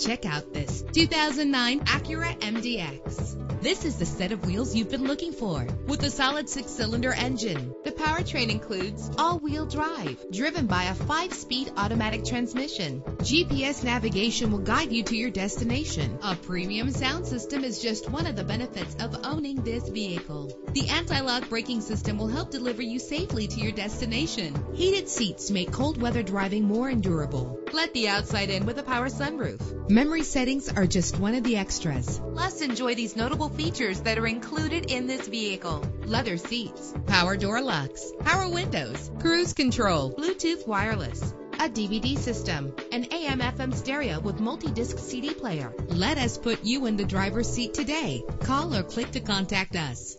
Check out this 2009 Acura MDX. This is the set of wheels you've been looking for with a solid six cylinder engine. The powertrain includes all wheel drive driven by a five speed automatic transmission. GPS navigation will guide you to your destination. A premium sound system is just one of the benefits of owning this vehicle. The anti lock braking system will help deliver you safely to your destination. Heated seats make cold weather driving more endurable. Let the outside in with a power sunroof. Memory settings are just one of the extras. Plus, enjoy these notable features that are included in this vehicle. Leather seats, power door locks, power windows, cruise control, Bluetooth wireless, a DVD system, an AM FM stereo with multi-disc CD player. Let us put you in the driver's seat today. Call or click to contact us.